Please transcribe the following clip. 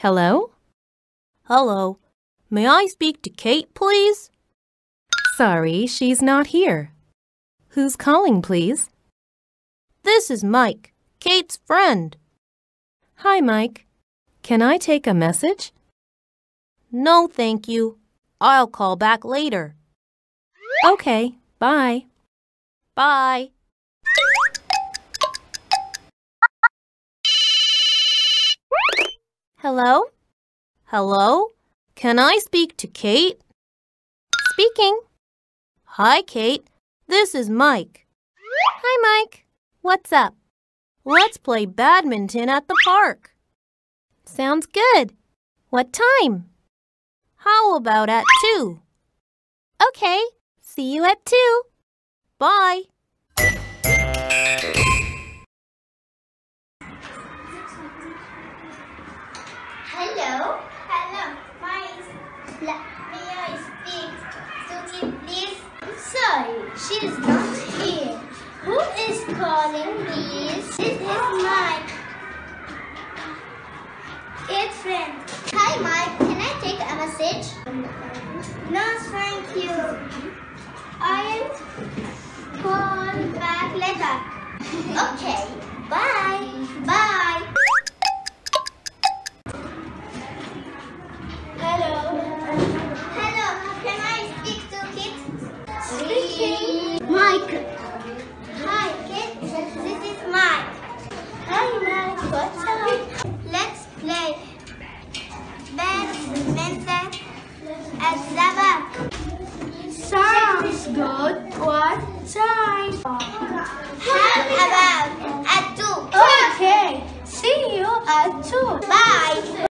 Hello? Hello. May I speak to Kate, please? Sorry, she's not here. Who's calling, please? This is Mike, Kate's friend. Hi, Mike. Can I take a message? No, thank you. I'll call back later. Okay, bye. Bye. Hello? Hello? Can I speak to Kate? Speaking. Hi, Kate. This is Mike. Hi, Mike. What's up? Let's play badminton at the park. Sounds good. What time? How about at 2? Okay. See you at 2. Bye. Hello. Hello. My let me I speak to you, please. Sorry, she's not here. Who is calling, please? This is Mike. It's friend. Hi, Mike. Can I take a message? No, thank you. I'll call back later. Okay. Bye. Bye. Sounds good. What time? How about at two? Okay. See you at two. Bye.